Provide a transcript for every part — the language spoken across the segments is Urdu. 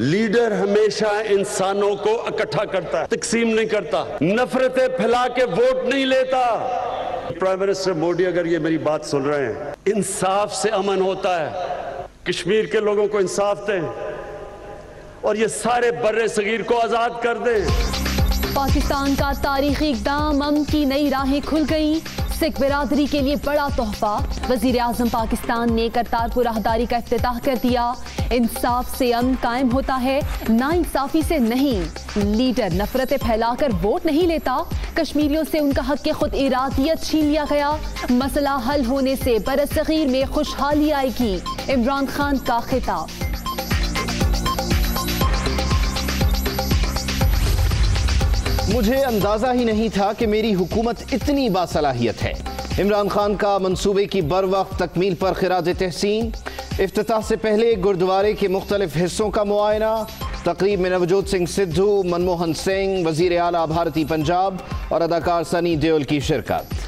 لیڈر ہمیشہ انسانوں کو اکٹھا کرتا ہے، تقسیم نہیں کرتا۔ نفرتیں پھیلا کے ووٹ نہیں لیتا۔ پرائم منسٹر موڈی اگر یہ میری بات سن رہے ہیں، انصاف سے امن ہوتا ہے۔ کشمیر کے لوگوں کو انصاف دیں۔ اور یہ سارے بر صغیر کو آزاد کر دیں۔ پاکستان کا تاریخی اقدام امن کی نئی راہیں کھل گئیں۔ سکھ برادری کے لیے بڑا تحفہ۔ وزیر اعظم پاکستان نے کرتارپور راہداری کا افتتاح کر دیا۔ انصاف سے امن قائم ہوتا ہے نا انصافی سے نہیں۔ لیڈر نفرتیں پھیلا کر ووٹ نہیں لیتا۔ کشمیریوں سے ان کا حق خود ارادیت چھین لیا گیا۔ مسئلہ حل ہونے سے برصغیر میں خوشحالی آئے گی۔ عمران خان کا خطاب۔ مجھے اندازہ ہی نہیں تھا کہ میری حکومت اتنی باصلاحیت ہے۔ عمران خان کا منصوبے کی بر وقت تکمیل پر خراج تحسین، افتتاح سے پہلے گردوارے کے مختلف حصوں کا معائنہ، تقریب میں نوجوت سنگھ سدھو، منموہن سنگھ، وزیر اعلیٰ بھارتی پنجاب اور اداکار سنی دیول کی شرکت۔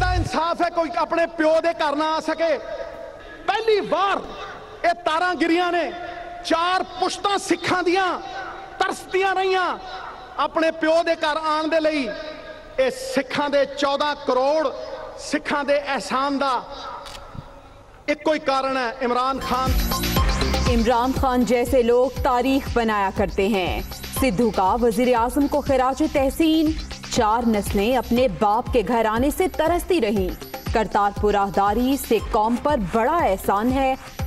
دا انصاف ہے کوئی اپنے پیو دے گھر نہ آ سکے؟ پہلی بار یہ تاراں گریاں نے ਚਾਰ ਪੁਸ਼ਤਾਂ ਸਿੱਖਾਂ ਦੀਆਂ ਤਰਸਦੀਆਂ ਰਹੀਆਂ ਆਪਣੇ ਪਿਓ ਦੇ ਘਰ ਆਉਣ ਦੇ ਲਈ ਇਹ ਸਿੱਖਾਂ ਦੇ 14 ਕਰੋੜ ਸਿੱਖਾਂ ਦੇ ਅਹਿਸਾਨ ਦਾ ਇੱਕੋ ਹੀ ਕਾਰਨ ਹੈ ਇਮਰਾਨ ਖਾਨ عمران خان جیسے لوگ تاریخ بنایا کرتے ہیں سدھو کا وزیر اعظم کو خراج تحسین چار نسلیں اپنے باپ کے گھر آنے سے ترستی رہیں کرتارپور راہداری سے قوم پر بڑا احسان ہے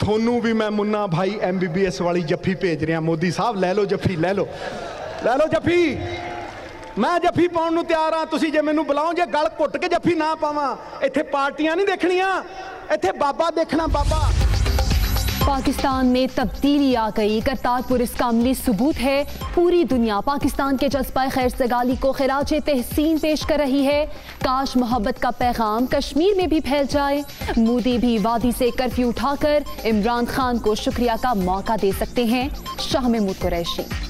ਤੁਹਾਨੂੰ ਵੀ ਮੈਂ ਮੁੰਨਾ ਭਾਈ ਐਮਬੀਬੀਐਸ ਵਾਲੀ ਜੱਫੀ ਭੇਜ ਰਿਹਾ ਮੋਦੀ ਸਾਹਿਬ ਲੈ ਲਓ ਜੱਫੀ ਲੈ ਲਓ ਲੈ ਲਓ ਜੱਫੀ ਮੈਂ ਜੱਫੀ ਪਾਉਣ ਨੂੰ ਤਿਆਰ ਆ ਤੁਸੀਂ ਜੇ ਮੈਨੂੰ ਬੁਲਾਓ ਜੇ ਗਲ ਘੁੱਟ ਕੇ ਜੱਫੀ ਨਾ ਪਾਵਾਂ ਇੱਥੇ ਪਾਰਟੀਆਂ ਨਹੀਂ ਦੇਖਣੀਆਂ ਇੱਥੇ ਬਾਬਾ ਦੇਖਣਾ ਬਾਬਾ پاکستان میں تبدیلی آ گئی۔ کرتارپور اس کا عملی ثبوت ہے۔ پوری دنیا پاکستان کے جذبہ خیر سگالی کو خراج تحسین پیش کر رہی ہے۔ کاش محبت کا پیغام کشمیر میں بھی پھیل جائے۔ مودی بھی وادی سے کرفیو اٹھا کر عمران خان کو شکریہ کا موقع دے سکتے ہیں۔ شاہ محمود قریشی۔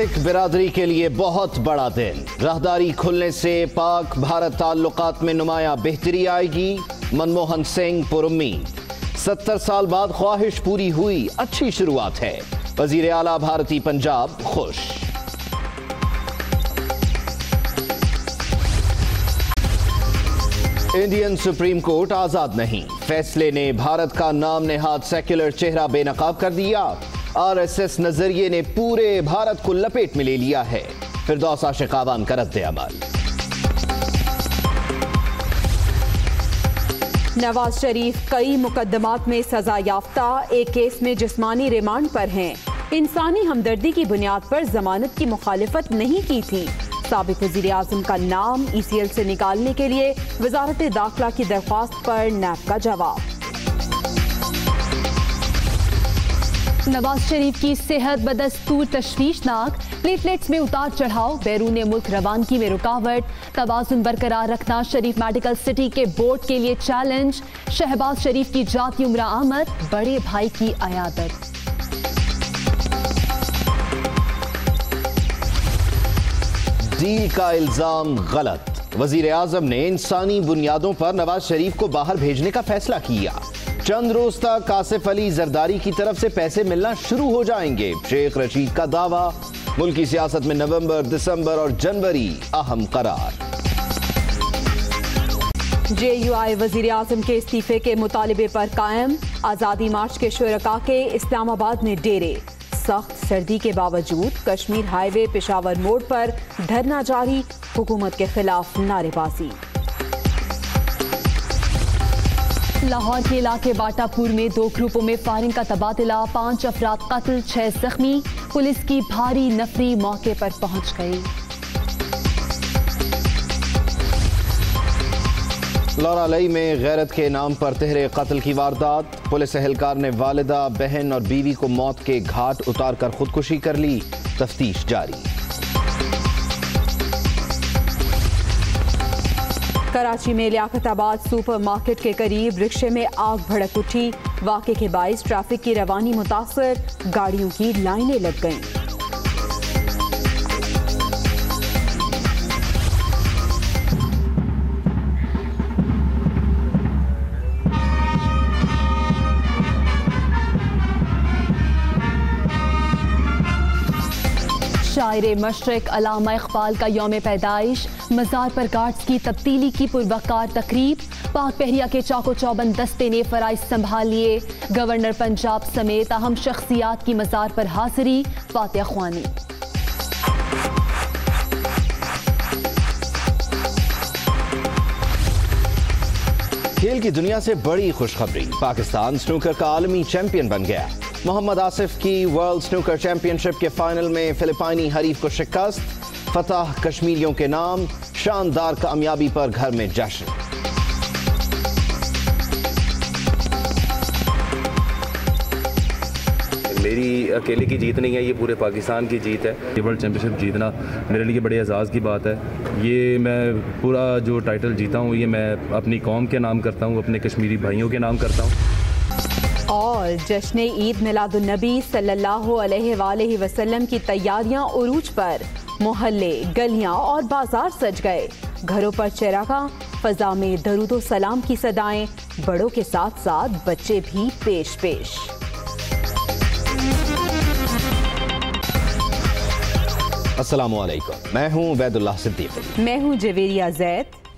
سکھ برادری کے لیے بہت بڑا دن۔ راہداری کھلنے سے پاک بھارت تعلقات میں نمایاں بہتری آئے گی۔ منموہن سنگھ پر امید۔ ستر سال بعد خواہش پوری ہوئی، اچھی شروعات ہے۔ وزیر اعلیٰ بھارتی پنجاب، خوش۔ انڈین سپریم کورٹ آزاد نہیں۔ فیصلے نے بھارت کا نام نہاد سیکولر چہرہ بے نقاب کر دیا۔ آر ایس ایس نظریے نے پورے بھارت کو لپیٹ میں لے لیا ہے۔ فردوس عاشق آوان کا رد عمل۔ نواز شریف، کئی مقدمات میں سزا یافتہ، ایک کیس میں جسمانی ریمانڈ پر ہیں۔ انسانی ہمدردی کی بنیاد پر ضمانت کی مخالفت نہیں کی تھی۔ سابق وزیر اعظم کا نام ای سی ایل سے نکالنے کے لیے وزارت داخلہ کی درخواست پر نیب کا جواب۔ نواز شریف کی صحت بدستور تشویشناک پلیٹلیٹس میں اتار چڑھاؤ، بیرون ملک روانگی میں رکاوٹ، توازن برقرار رکھنا شریف میڈیکل سٹی کے بورڈ کے لیے چیلنج، شہباز شریف کی جاتی عمرہ آمد، بڑے بھائی کی عیادت۔ ڈیل کا الزام غلط۔ وزیر اعظم نے انسانی بنیادوں پر نواز شریف کو باہر بھیجنے کا فیصلہ کیا۔ چند روز تک آصف علی زرداری کی طرف سے پیسے ملنا شروع ہو جائیں گے۔ شیخ رشید کا دعویٰ، ملکی سیاست میں نومبر، دسمبر اور جنوری اہم قرار۔ جے یو آئی وزیر اعظم کے استعفے کے مطالبے پر قائم، آزادی مارچ کے شرکا کے اسلام آباد میں ڈیرے۔ سخت سردی کے باوجود کشمیر ہائی وے پشاور موڑ پر دھرنا جاری، حکومت کے خلاف نعرے بازی۔ لاہور کے علاقے باٹا پور میں دو گروپوں میں فائرنگ کا تبادلہ، پانچ افراد قتل، چھ زخمی، پولیس کی بھاری نفری موقع پر پہنچ گئی۔ لورا لئی میں غیرت کے نام پر تہرے قتل کی واردات۔ پولیس اہلکار نے والدہ، بہن اور بیوی کو موت کے گھاٹ اتار کر خودکشی کر لی۔ تفتیش جاری۔ کراچی میں لیاقت آباد سپر مارکیٹ کے قریب رکشے میں آگ بھڑک اٹھی۔ واقعے کے باعث ٹریفک کی روانی متاثر، گاڑیوں کی لائنیں لگ گئیں۔ شاعر مشرق علامہ اقبال کا یوم پیدائش، مزار پر گارڈز کی تبدیلی کی پروکار تقریب، پاک پہریا کے چاکو چوبند دستے نے فرائض سنبھال لیے، گورنر پنجاب سمیت اہم شخصیات کی مزار پر حاضری فاتح خوانی۔ کھیل کی دنیا سے بڑی خوشخبری، پاکستان سنوکر کا عالمی چیمپئن بن گیا۔ محمد آصف کی ورلڈ سنوکر چیمپئن شپ کے فائنل میں فلپائنی حریف کو شکست فتح کشمیریوں کے نام شاندار کامیابی پر گھر میں جشن۔ میری اکیلے کی جیت نہیں ہے یہ پورے پاکستان کی جیت ہے۔ یہ ورلڈ چیمپئن شپ جیتنا میرے لیے بڑے اعزاز کی بات ہے۔ یہ میں پورا جو ٹائٹل جیتا ہوں یہ میں اپنی قوم کے نام کرتا ہوں اپنے کشمیری بھائیوں کے نام کرتا ہوں۔ اور جشن عید میلاد النبی صلی اللہ علیہ وآلہ وسلم کی تیاریاں عروج پر محلے گلیاں اور بازار سج گئے۔ گھروں پر چراغا فضا میں درود و سلام کی صدائیں بڑوں کے ساتھ ساتھ بچے بھی پیش پیش۔ السلام علیکم۔ میں ہوں وید اللہ صدیق میں ہوں جویریہ زید۔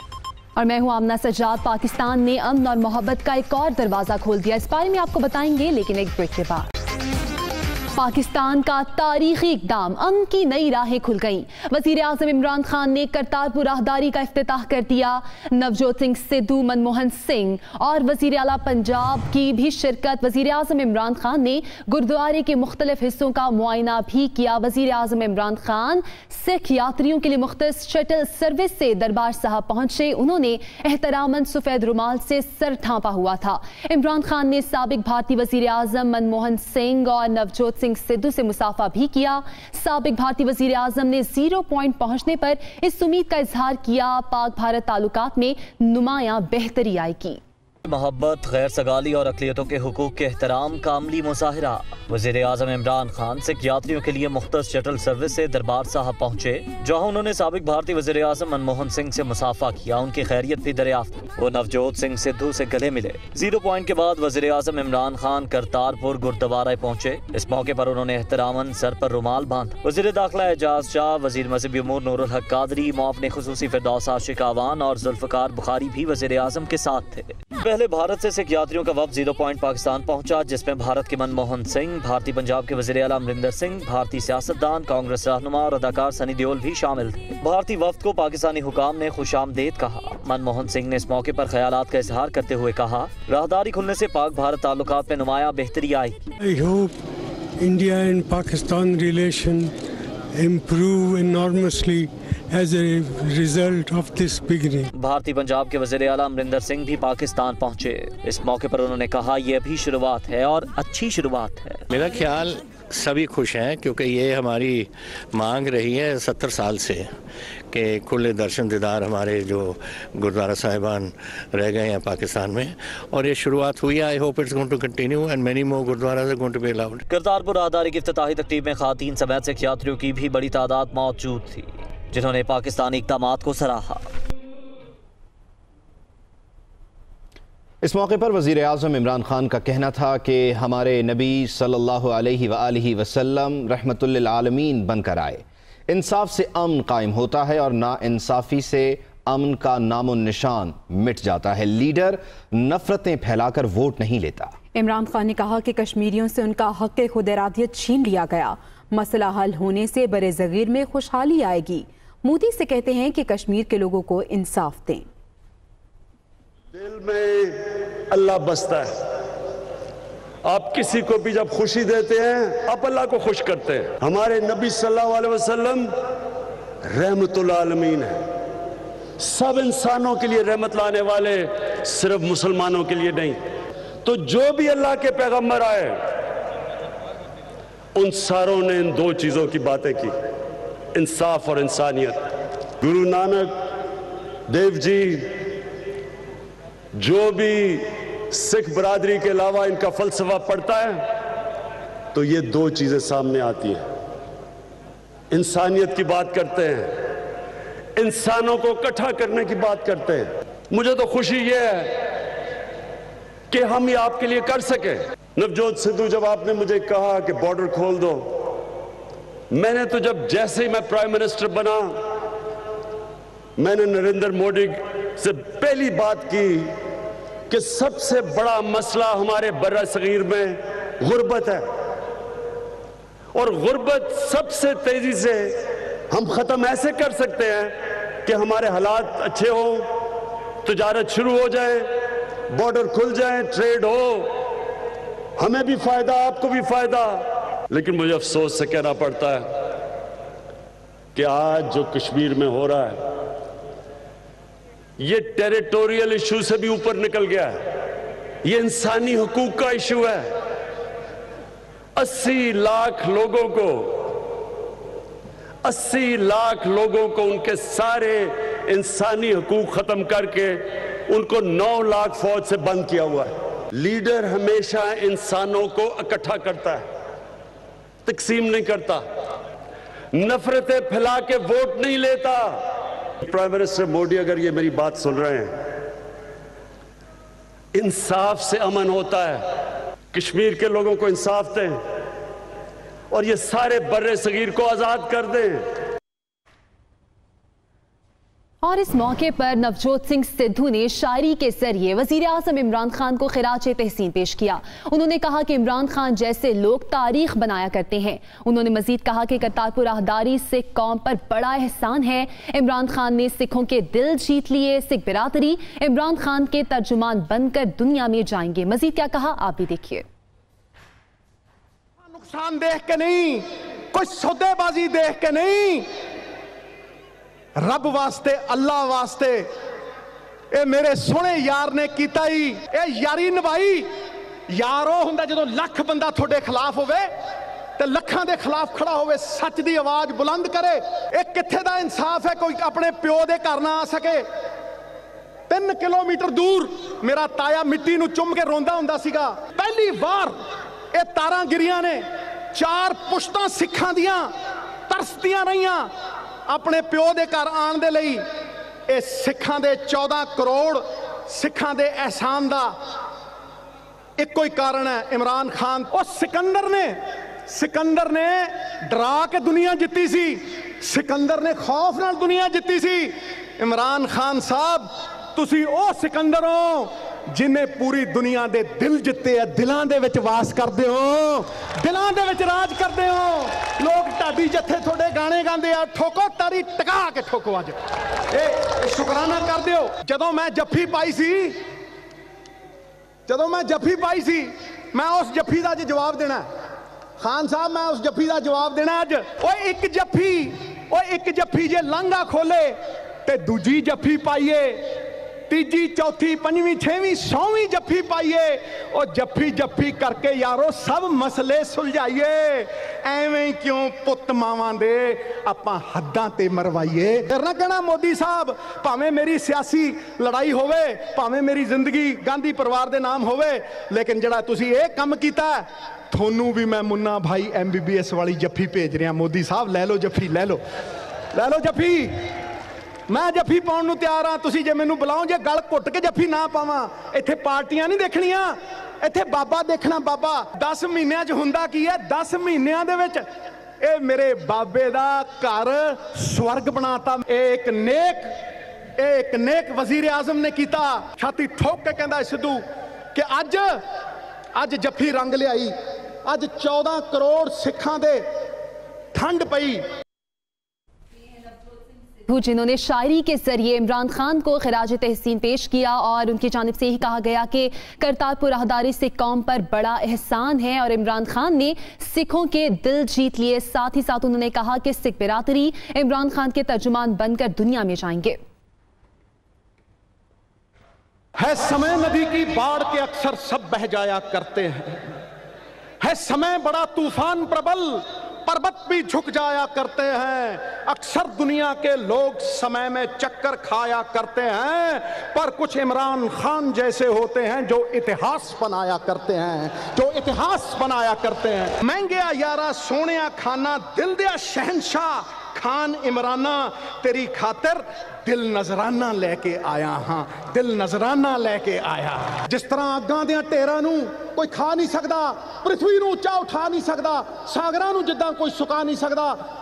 اور میں ہوں آمنہ سجاد، پاکستان نے امن اور محبت کا ایک اور دروازہ کھول دیا۔ اس بارے میں آپ کو بتائیں گے، لیکن ایک بریک کے بعد۔ پاکستان کا تاریخی اقدام امن کی نئی راہیں کھل گئیں۔ وزیر اعظم عمران خان نے کرتارپور راہداری کا افتتاح کر دیا۔ نوجوت سنگھ سدھو، منموہن سنگھ اور وزیر اعلیٰ پنجاب کی بھی شرکت۔ وزیر اعظم عمران خان نے گردوارے کے مختلف حصوں کا معائنہ بھی کیا۔ وزیر اعظم عمران خان سکھ یاتریوں کے لیے مختص شٹل سروس سے دربار صاحب پہنچے۔ انہوں نے احترامن سفید رومال سے سر تھانپا ہوا تھا۔ عمران خان نے سابق بھارتی وزیر اعظم منموہن سنگھ اور نوجوت سنگھ سدھو سے مسافہ بھی کیا۔ سابق بھارتی وزیر اعظم نے زیرو پوائنٹ پہنچنے پر اس امید کا اظہار کیا۔ پاک بھارت تعلقات میں نمایاں بہتری آئے گی۔ محبت، غیر سگالی اور اقلیتوں کے حقوق کے احترام کا عملی مظاہرہ۔ وزیر اعظم عمران خان سکھ یاتریوں کے لیے مختص شٹل سروس سے دربار صاحب پہنچے، جہاں انہوں نے سابق بھارتی وزیر اعظم منموہن سنگھ سے مسافہ کیا۔ ان کی خیریت بھی دریافت۔ وہ نوجوت سنگھ سدھو سے گلے ملے۔ زیرو پوائنٹ کے بعد وزیر اعظم عمران خان کرتارپور گردوارے پہنچے۔ اس موقع پر انہوں نے احتراماً سر پر رومال باندھ وزیر داخلہ اعجاز شاہ، وزیر مذہبی امور نور الحق قادری، معاون خصوصی فردوس عاشق آوان اور ذوالفقار بخاری بھی وزیر اعظم کے ساتھ تھے۔ پہلے بھارت سے سکھ یاتریوں کا وفد زیرو پوائنٹ پاکستان پہنچا، جس میں بھارت کے من موہن سنگھ، بھارتی پنجاب کے وزیر اعلیٰ امرندر سنگھ، بھارتی سیاستدان، کانگریس رہنما اور اداکار سنی دیول بھی شامل۔ تھے بھارتی وفد کو پاکستانی حکام نے خوش آمدید کہا۔ من موہن سنگھ نے اس موقع پر خیالات کا اظہار کرتے ہوئے کہا، راہداری کھلنے سے پاک بھارت تعلقات میں نمایاں بہتری I hope India and Pakistan relation improve enormously بھارتی پنجاب کے وزیر اعلیٰ امرندر سنگھ بھی پاکستان پہنچے۔ اس موقع پر انہوں نے کہا یہ بھی شروعات ہے اور اچھی شروعات ہے۔ میرا خیال سبھی خوش ہیں کیونکہ یہ ہماری مانگ رہی ہے ستر سال سے کہ کھلے درشن دیدار ہمارے جو گردوارہ صاحبان رہ گئے ہیں پاکستان میں اور یہ شروعات ہوئی ہے۔ I hope it's gonna to continue and many more gurdwara going to be allowed. کردار پر آداری کی افتتاحی تقریب میں خواتین سمیت سے یاتریوں کی بھی بڑی تعداد موجود تھی۔ جنہوں نے پاکستانی اقدامات کو سراہا۔ اس موقع پر وزیر اعظم عمران خان کا کہنا تھا کہ ہمارے نبی صلی اللہ علیہ وآلہ وسلم رحمت للعالمین بن کر آئے۔ انصاف سے امن قائم ہوتا ہے اور نا انصافی سے امن کا نام و نشان مٹ جاتا ہے۔ لیڈر نفرتیں پھیلا کر ووٹ نہیں لیتا۔ عمران خان نے کہا کہ کشمیریوں سے ان کا حق خود ارادیت چھین لیا گیا۔ مسئلہ حل ہونے سے برے زغیر میں خوشحالی آئے گی۔ مودی سے کہتے ہیں کہ کشمیر کے لوگوں کو انصاف دیں۔ دل میں اللہ بستا ہے۔ آپ کسی کو بھی جب خوشی دیتے ہیں، آپ اللہ کو خوش کرتے ہیں۔ ہمارے نبی صلی اللہ علیہ وسلم رحمت العالمین ہے سب انسانوں کے لیے رحمت لانے والے صرف مسلمانوں کے لیے نہیں۔ تو جو بھی اللہ کے پیغمبر آئے، ان ساروں نے ان دو چیزوں کی باتیں کی۔ انصاف اور انسانیت۔ گرو نانک دیو جی جو بھی سکھ برادری کے علاوہ ان کا فلسفہ پڑھتا ہے، تو یہ دو چیزیں سامنے آتی ہیں۔ انسانیت کی بات کرتے ہیں، انسانوں کو اکٹھا کرنے کی بات کرتے ہیں۔ مجھے تو خوشی یہ ہے کہ ہم یہ آپ کے لیے کر سکیں۔ نوجوت سدھو جب آپ نے مجھے کہا کہ بارڈر کھول دو میں نے تو جب جیسے ہی میں پرائم منسٹر بنا، میں نے نریندر موڈی سے پہلی بات کی کہ سب سے بڑا مسئلہ ہمارے برہ صغیر میں غربت ہے۔ اور غربت سب سے تیزی سے ہم ختم ایسے کر سکتے ہیں کہ ہمارے حالات اچھے ہوں، تجارت شروع ہو جائیں بارڈر کھل جائیں ٹریڈ ہو۔ ہمیں بھی فائدہ، آپ کو بھی فائدہ۔ لیکن مجھے افسوس سے کہنا پڑتا ہے کہ آج جو کشمیر میں ہو رہا ہے، یہ ٹیریٹوریل ایشو سے بھی اوپر نکل گیا ہے۔ یہ انسانی حقوق کا ایشو ہے۔ اسی لاکھ لوگوں کو، اسی لاکھ لوگوں کو ان کے سارے انسانی حقوق ختم کر کے ان کو نو لاکھ فوج سے بند کیا ہوا ہے۔ لیڈر ہمیشہ انسانوں کو اکٹھا کرتا ہے۔ تقسیم نہیں کرتا۔ نفرتیں پھیلا کے ووٹ نہیں لیتا۔ پرائم منسٹر موڈی اگر یہ میری بات سن رہے ہیں، انصاف سے امن ہوتا ہے۔ کشمیر کے لوگوں کو انصاف دیں اور یہ سارے بر صغیر کو آزاد کر دیں۔ اور اس موقع پر نوجوت سنگھ سدھو نے شاعری کے ذریعے وزیر اعظم عمران خان کو خراج تحسین پیش کیا۔ انہوں نے کہا کہ عمران خان جیسے لوگ تاریخ بنایا کرتے ہیں۔ انہوں نے مزید کہا کہ کرتارپور راہداری سکھ قوم پر بڑا احسان ہے۔ عمران خان نے سکھوں کے دل جیت لیے، سکھ برادری عمران خان کے ترجمان بن کر دنیا میں جائیں گے۔ مزید کیا کہا آپ بھی دیکھیے۔ نقصان دیکھ کے نہیں، کچھ سودے بازی دیکھ کے نہیں ਰੱਬ ਵਾਸਤੇ ਅੱਲਾ ਵਾਸਤੇ। ਇਹ ਮੇਰੇ ਸੋਹਣੇ ਯਾਰ ਨੇ ਕੀਤਾ ਹੀ ਇਹ ਯਾਰੀ ਨਿਭਾਈ। ਯਾਰ ਉਹ ਹੁੰਦਾ ਜਦੋਂ ਲੱਖ ਬੰਦਾ ਤੁਹਾਡੇ ਖਿਲਾਫ ਹੋਵੇ, ਤੇ ਲੱਖਾਂ ਦੇ ਖਿਲਾਫ ਖੜਾ ਹੋਵੇ, ਸੱਚ ਦੀ ਆਵਾਜ਼ ਬੁਲੰਦ ਕਰੇ। ਇਹ ਕਿੱਥੇ ਦਾ ਇਨਸਾਫ ਹੈ ਕੋਈ ਆਪਣੇ ਪਿਓ ਦੇ ਘਰ ਨਾ ਆ ਸਕੇ? 3 ਕਿਲੋਮੀਟਰ ਦੂਰ ਮੇਰਾ ਤਾਇਆ ਮਿੱਟੀ ਨੂੰ ਚੁੰਮ ਕੇ ਰੋਂਦਾ ਹੁੰਦਾ ਸੀਗਾ। ਪਹਿਲੀ ਵਾਰ ਇਹ ਤਾਰਾਂ ਗਿਰੀਆਂ ਨੇ। ਚਾਰ ਪੁਸ਼ਤਾਂ ਸਿੱਖਾਂ ਦੀਆਂ ਤਰਸਦੀਆਂ ਰਹੀਆਂ। ਆਪਣੇ ਪਿਓ ਦੇ ਘਰ ਆਉਣ ਦੇ ਲਈ ਇਹ ਸਿੱਖਾਂ ਦੇ 14 ਕਰੋੜ ਸਿੱਖਾਂ ਦੇ ਅਹਿਸਾਨ ਦਾ ਇੱਕੋ ਹੀ ਕਾਰਨ ਹੈ, ਇਮਰਾਨ ਖਾਨ। ਉਹ ਸਿਕੰਦਰ ਨੇ ਸਿਕੰਦਰ ਨੇ ਡਰਾ ਕੇ ਦੁਨੀਆ ਜਿੱਤੀ ਸੀ। ਸਿਕੰਦਰ ਨੇ ਖੌਫ ਨਾਲ ਦੁਨੀਆ ਜਿੱਤੀ ਸੀ। ਇਮਰਾਨ ਖਾਨ ਸਾਹਿਬ, ਤੁਸੀਂ ਉਹ ਸਿਕੰਦਰ ਹੋ ਜਿਨੇ ਪੂਰੀ ਦੁਨੀਆ ਦੇ ਦਿਲ ਜਿੱਤੇ ਆ, ਦਿਲਾਂ ਦੇ ਵਿੱਚ ਵਾਸ ਕਰਦੇ ਹੋ। ਦਿਲਾਂ ਦੇ ਵਿੱਚ ਰਾਜ ਕਰਦੇ ਹੋ। ਲੋਕ ਢਾਡੀ ਜੱਥੇ ਤੁਹਾਡੇ ਗਾਣੇ ਗਾਉਂਦੇ ਆ, ਠੋਕੋ ਤਾਰੀ ਟਿਕਾ ਕੇ ਠੋਕੋ ਅੱਜ। ਇਹ ਸ਼ੁਕਰਾਨਾ ਕਰਦੇ ਹੋ। ਜਦੋਂ ਮੈਂ ਜੱਫੀ ਪਾਈ ਸੀ, ਜਦੋਂ ਮੈਂ ਜੱਫੀ ਪਾਈ ਸੀ, ਮੈਂ ਉਸ ਜੱਫੀ ਦਾ ਅੱਜ ਜਵਾਬ ਦੇਣਾ। ਖਾਨ ਸਾਹਿਬ, ਮੈਂ ਉਸ ਜੱਫੀ ਦਾ ਜਵਾਬ ਦੇਣਾ ਅੱਜ। ਓਏ ਇੱਕ ਜੱਫੀ, ਓਏ ਇੱਕ ਜੱਫੀ ਜੇ ਲਾਂਘਾ ਖੋਲੇ ਤੇ ਦੂਜੀ ਜੱਫੀ ਪਾਈਏ ਤੀਜੀ, ਚੌਥੀ, ਪੰਜਵੀਂ, ਛੇਵੀਂ, ਸੌਵੀਂ ਜੱਫੀ ਪਾਈਏ, ਉਹ ਜੱਫੀ ਜੱਫੀ ਕਰਕੇ ਯਾਰੋ ਸਭ ਮਸਲੇ ਸੁਲਝਾਈਏ। ਐਵੇਂ ਕਿਉਂ ਪੁੱਤ ਮਾਵਾਂ ਦੇ ਆਪਾਂ ਹੱਦਾਂ ਤੇ ਮਰਵਾਈਏ? ਕਰਨਾ ਕਹਿਣਾ ਮੋਦੀ ਸਾਹਿਬ, ਭਾਵੇਂ ਮੇਰੀ ਸਿਆਸੀ ਲੜਾਈ ਹੋਵੇ, ਭਾਵੇਂ ਮੇਰੀ ਜ਼ਿੰਦਗੀ ਗਾਂਧੀ ਪਰਿਵਾਰ ਦੇ ਨਾਮ ਹੋਵੇ, ਲੇਕਿਨ ਜਿਹੜਾ ਤੁਸੀਂ ਇਹ ਕੰਮ ਕੀਤਾ, ਤੁਹਾਨੂੰ ਵੀ ਮੈਂ ਮੁੰਨਾ ਭਾਈ ਐਮਬੀਬੀਐਸ ਵਾਲੀ ਜੱਫੀ ਭੇਜ ਰਿਹਾ। ਮੋਦੀ ਸਾਹਿਬ, ਲੈ ਲਓ ਜੱਫੀ, ਲੈ ਲਓ। ਲੈ ਲਓ ਜੱਫੀ। ਮੈਂ ਜੱਫੀ ਪਾਉਣ ਨੂੰ ਤਿਆਰ ਆ ਤੁਸੀਂ ਜੇ ਮੈਨੂੰ ਬੁਲਾਓ, ਜੇ ਗਲ ਘੁੱਟ ਕੇ ਜੱਫੀ ਨਾ ਪਾਵਾਂ, ਇੱਥੇ ਪਾਰਟੀਆਂ ਨਹੀਂ ਦੇਖਣੀਆਂ। ਇੱਥੇ ਬਾਬਾ ਦੇਖਣਾ ਬਾਬਾ 10 ਮਹੀਨਿਆਂ 'ਚ ਹੁੰਦਾ ਕੀ ਹੈ? 10 ਮਹੀਨਿਆਂ ਦੇ ਵਿੱਚ ਇਹ ਮੇਰੇ ਬਾਬੇ ਦਾ ਘਰ ਸਵਰਗ ਬਣਾਤਾ। ਇਹ ਇੱਕ ਨੇਕ, ਇਹ ਇੱਕ ਨੇਕ ਵਜ਼ੀਰ ਆਜ਼ਮ ਨੇ ਕੀਤਾ। ਛਾਤੀ ਠੋਕ ਕੇ ਕਹਿੰਦਾ ਸਿੱਧੂ ਕਿ ਅੱਜ ਅੱਜ ਜੱਫੀ ਰੰਗ ਲਿਆਈ। ਅੱਜ 14 ਕਰੋੜ ਸਿੱਖਾਂ ਦੇ ਠੰਡ ਪਈ। جنہوں نے شاعری کے ذریعے عمران خان کو خراج تحسین پیش کیا اور ان کی جانب سے ہی کہا گیا کہ کرتارپور اہداری سے قوم پر بڑا احسان ہے اور عمران خان نے سکھوں کے دل جیت لیے۔ ساتھ ہی ساتھ انہوں نے کہا کہ سکھ برادری عمران خان کے ترجمان بن کر دنیا میں جائیں گے۔ ہے سمے نبی کی بار کے اکثر سب بہ جایا کرتے ہیں۔ ہے سمے بڑا طوفان پربل۔ پربت بھی جھک جایا کرتے ہیں۔ اکثر دنیا کے لوگ سمے میں چکر کھایا کرتے ہیں، پر کچھ عمران خان جیسے ہوتے ہیں جو اتہاس بنایا کرتے ہیں، جو اتہاس بنایا کرتے ہیں۔ مہنگیا یارہ، سونیا کھانا، دل دیا شہنشاہ ਖਾਨ ਇਮਰਾਨਾ ਤੇਰੀ ਖਾਤਰ ਦਿਲ ਨਜ਼ਰਾਨਾ ਲੈ ਕੇ ਆਇਆ ਹਾਂ ਦਿਲ ਨਜ਼ਰਾਨਾ ਲੈ ਕੇ ਆਇਆ ਜਿਸ ਤਰ੍ਹਾਂ ਅੱਗਾਂ ਦੇ ਢੇਰਾਂ ਨੂੰ ਕੋਈ ਖਾ ਨਹੀਂ ਸਕਦਾ ਪ੍ਰithvi ਨੂੰ ਉੱਚਾ ਉਠਾ ਨਹੀਂ ਸਕਦਾ ਸਾਗਰਾਂ ਨੂੰ ਜਿੱਦਾਂ ਕੋਈ ਸੁਕਾ ਨਹੀਂ ਸਕਦਾ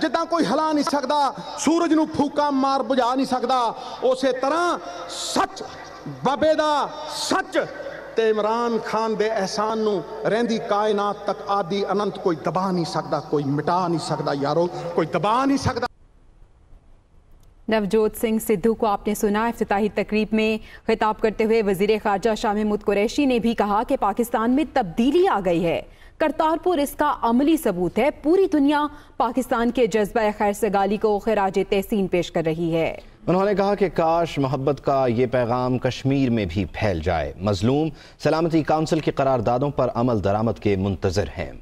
ਜਿੱਦਾਂ ਕੋਈ ਹਿਲਾ ਨਹੀਂ ਸਕਦਾ ਸੂਰਜ ਨੂੰ ਫੂਕਾ ਮਾਰ ਬੁਝਾ ਨਹੀਂ ਸਕਦਾ ਉਸੇ ਤਰ੍ਹਾਂ ਸੱਚ ਬਾਬੇ ਦਾ ਸੱਚ ਤੇ ਇਮਰਾਨ ਖਾਨ ਦੇ ਅਹਿਸਾਨ ਨੂੰ ਰਹਿੰਦੀ کائنات تک آدھی ਅਨੰਤ کوئی دبا نہیں ਸਕਦਾ کوئی مٹا نہیں ਸਕਦਾ یارو، کوئی دبا نہیں ਸਕਦਾ نوجوت سنگھ سدھو کو آپ نے سنا افتتاحی تقریب میں خطاب کرتے ہوئے وزیر خارجہ شاہ محمود قریشی نے بھی کہا کہ پاکستان میں تبدیلی آ گئی ہے۔ کرتارپور اس کا عملی ثبوت ہے، پوری دنیا پاکستان کے جذبہ خیر سگالی کو خراج تحسین پیش کر رہی ہے۔ انہوں نے کہا کہ کاش محبت کا یہ پیغام کشمیر میں بھی پھیل جائے۔ مظلوم سلامتی کانسل کی قراردادوں پر عمل درآمد کے منتظر ہیں۔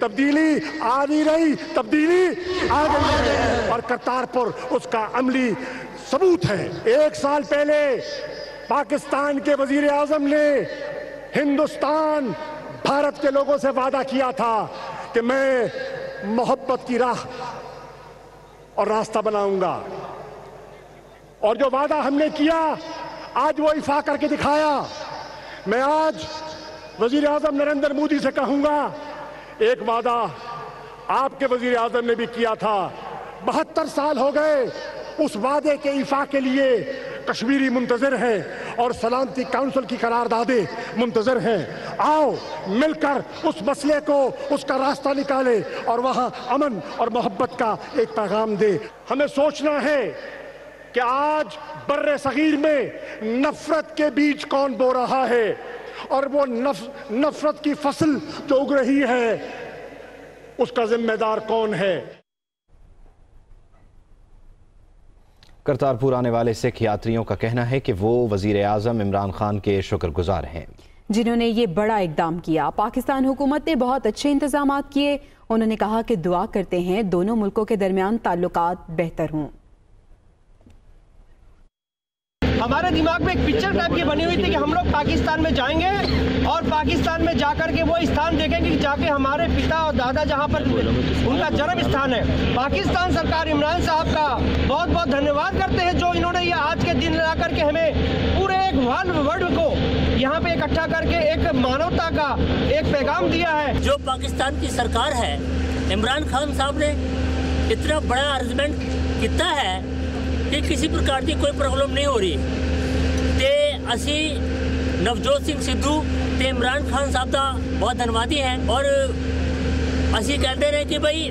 تبدیلی آ نہیں رہی، تبدیلی آ گئی اور کرتارپور اس کا عملی ثبوت ہے۔ ایک سال پہلے پاکستان کے وزیر اعظم نے ہندوستان، بھارت کے لوگوں سے وعدہ کیا تھا کہ میں محبت کی راہ اور راستہ بناؤں گا۔ اور جو وعدہ ہم نے کیا، آج وہ افا کر کے دکھایا۔ میں آج وزیر اعظم نریندر مودی سے کہوں گا، ایک وعدہ آپ کے وزیر اعظم نے بھی کیا تھا۔ بہتر سال ہو گئے، اس وعدے کے افا کے لیے کشمیری منتظر ہیں۔ اور سلامتی کاؤنسل کی قراردادیں منتظر ہیں۔ آؤ مل کر اس مسئلے کو، اس کا راستہ نکالے اور وہاں امن اور محبت کا ایک پیغام دے ہمیں سوچنا ہے کہ آج بر صغیر میں نفرت کے بیج کون بو رہا ہے اور وہ نفرت کی فصل جو اگ رہی ہے، اس کا ذمہ دار کون ہے؟ کرتارپور آنے والے سکھ یاتریوں کا کہنا ہے کہ وہ وزیر اعظم عمران خان کے شکر گزار ہیں۔ جنہوں نے یہ بڑا اقدام کیا۔ پاکستان حکومت نے بہت اچھے انتظامات کیے۔ انہوں نے کہا کہ دعا کرتے ہیں، دونوں ملکوں کے درمیان تعلقات بہتر ہوں۔ ہمارے دماغ میں ایک پکچر ٹائپ کی بنی ہوئی تھی کہ ہم لوگ پاکستان میں جائیں گے اور پاکستان میں جا کر کے وہ استھان دیکھیں گے کہ جا کے ہمارے پتا اور دادا جہاں پر ان کا جنم استھان ہے۔ پاکستان سرکار عمران صاحب کا بہت بہت دھنیہ کرتے ہیں جو انہوں نے یہ آج کے دن لا کر کے ہمیں پورے ایک ورلڈ کو یہاں پہ اکٹھا کر کے ایک مانوتا کا ایک پیغام دیا ہے۔ جو پاکستان کی سرکار ہے، عمران خان صاحب نے اتنا بڑا ارینجمنٹ کتنا ہے ਕਿ ਕਿਸੇ ਪ੍ਰਕਾਰ ਦੀ ਕੋਈ ਪ੍ਰੋਬਲਮ ਨਹੀਂ ਹੋ ਰਹੀ। ਤੇ ਅਸੀਂ ਨਵਜੋਤ ਸਿੰਘ ਸਿੱਧੂ ਤੇ ਇਮਰਾਨ ਖਾਨ ਸਾਹਿਬ ਦਾ ਬਹੁਤ ਧੰਨਵਾਦੀ ਹੈ ਔਰ ਅਸੀਂ ਕਹਿੰਦੇ ਨੇ ਕਿ ਭਾਈ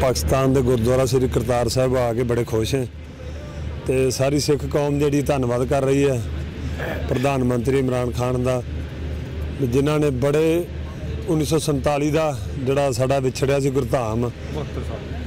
ਪਾਕਿਸਤਾਨ ਦੇ ਗੁਰਦੁਆਰਾ ਸ੍ਰੀ ਕਰਤਾਰ ਸਾਹਿਬ ਆ ਕੇ ਬੜੇ ਖੁਸ਼ ਹੈ ਤੇ ਸਾਰੀ ਸਿੱਖ ਕੌਮ ਜਿਹੜੀ ਧੰਨਵਾਦ ਕਰ ਰਹੀ ਹੈ। ਪ੍ਰਧਾਨ ਮੰਤਰੀ ਇਮਰਾਨ ਖਾਨ ਦਾ, ਜਿਨ੍ਹਾਂ ਨੇ ਬੜੇ 1947 ਦਾ ਜਿਹੜਾ ਸਾਡਾ ਵਿਛੜਿਆ ਸੀ ਗੁਰਧਾਮ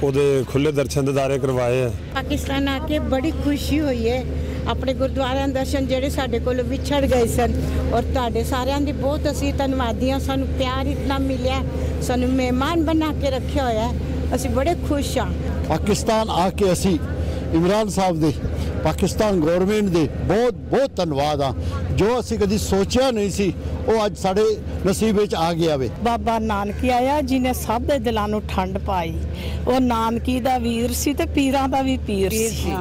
ਉਹਦੇ ਖੁੱਲੇ ਦਰਸ਼ਨ ਦਿਦਾਰੇ ਕਰਵਾਏ ਆ। ਪਾਕਿਸਤਾਨ ਆ ਕੇ ਬੜੀ ਖੁਸ਼ੀ ਹੋਈ ਹੈ। ਆਪਣੇ ਗੁਰਦੁਆਰਿਆਂ ਦੇ ਦਰਸ਼ਨ ਜਿਹੜੇ ਸਾਡੇ ਕੋਲ ਵਿਛੜ ਗਏ ਸਨ ਔਰ ਤੁਹਾਡੇ ਸਾਰਿਆਂ ਦੀ ਬਹੁਤ ਅਸੀਂ ਧੰਨਵਾਦੀ ਹਾਂ। ਸਾਨੂੰ ਪਿਆਰ ਇਤਨਾ ਮਿਲਿਆ ਸਾਨੂੰ ਮਹਿਮਾਨ ਬਣਾ ਕੇ ਰੱਖਿਆ ਹੋਇਆ ਅਸੀਂ ਬੜੇ ਖੁਸ਼ ਹਾਂ। ਪਾਕਿਸਤਾਨ ਆ ਕੇ ਅਸੀਂ ਇਮਰਾਨ ਸਾਹਿਬ ਦੇ ਪਾਕਿਸਤਾਨ ਗਵਰਨਮੈਂਟ ਦੇ ਬਹੁਤ ਬਹੁਤ ਧੰਨਵਾਦ ਆ। ਜੋ ਅਸੀਂ ਕਦੀ ਸੋਚਿਆ ਨਹੀਂ ਸੀ ਉਹ ਅੱਜ ਸਾਡੇ ਨਸੀਬ ਵਿੱਚ ਆ ਗਿਆ ਵੇ। ਬਾਬਾ ਨਾਨਕੀ ਆਇਆ ਜਿਨੇ ਸਭ ਦੇ ਦਿਲਾਂ ਨੂੰ ਠੰਡ ਪਾਈ। ਉਹ ਨਾਨਕੀ ਦਾ ਵੀਰ ਸੀ ਤੇ ਪੀਰਾਂ ਦਾ ਵੀ ਪੀਰ ਸੀ।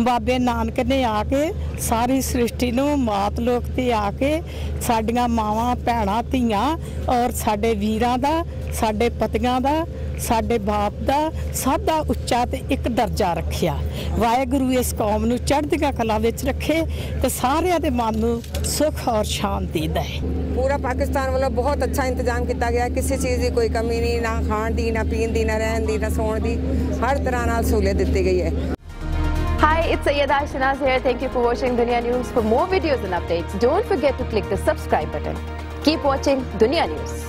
ਬਾਬੇ ਨਾਨਕ ਨੇ ਆ ਕੇ ਸਾਰੀ ਸ੍ਰਿਸ਼ਟੀ ਨੂੰ ਮਾਤ ਲੋਕ ਤੇ ਆ ਕੇ ਸਾਡੀਆਂ ਮਾਵਾਂ ਭੈਣਾਂ ਧੀਆਂ ਔਰ ਸਾਡੇ ਵੀਰਾਂ ਦਾ ਸਾਡੇ ਪਤੀਆਂ ਦਾ ਸਾਡੇ ਬਾਪ ਦਾ ਸਭ ਦਾ ਉੱਚਾ ਤੇ ਇੱਕ ਦਰਜਾ ਰੱਖਿਆ ਵਾਹਿਗੁਰੂ ਇਸ ਕੌਮ ਨੂੰ ਚੜ੍ਹਦੀਆਂ ਕਲਾ ਵਿੱਚ ਰੱਖੇ ਤੇ ਸਾਰਿਆਂ ਦੇ ਮਨ ਨੂੰ ਸੁਖ ਔਰ ਸ਼ਾਂਤੀ ਦੇ ਪੂਰਾ ਪਾਕਿਸਤਾਨ ਵੱਲੋਂ ਬਹੁਤ ਅੱਛਾ ਇੰਤਜ਼ਾਮ ਕੀਤਾ ਗਿਆ ਕਿਸੇ ਚੀਜ਼ ਦੀ ਕੋਈ ਕਮੀ ਨਹੀਂ ਨਾ ਖਾਣ ਦੀ ਨਾ ਪੀਣ ਦੀ ਨਾ ਰਹਿਣ ਦੀ ਨਾ ਸੌਣ ਦੀ ਹਰ ਤਰ੍ਹਾਂ ਨਾਲ ਸਹੂਲਤ ਦਿੱਤੀ ਗਈ ਹੈ Hi, it's Sayyeda Shanaz here. Thank you for watching Dunia News. For more videos and updates, don't forget to click the subscribe button. Keep watching Dunia News.